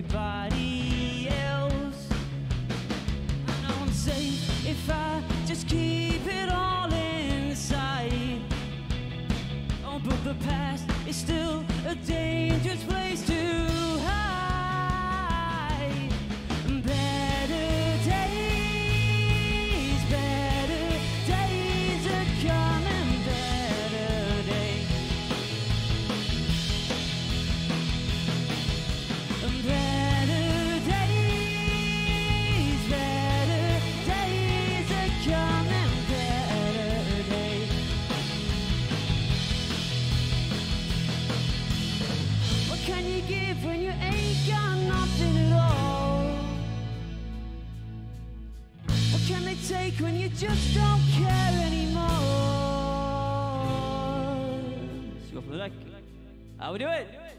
everybody else. I know I'm safe if I just keep it all inside. Oh, but the past is still a dangerous place to hide. Better days, better days are coming, better days. Can you give when you ain't got nothing at all? What can they take when you just don't care anymore? Skål for dere. How we doing?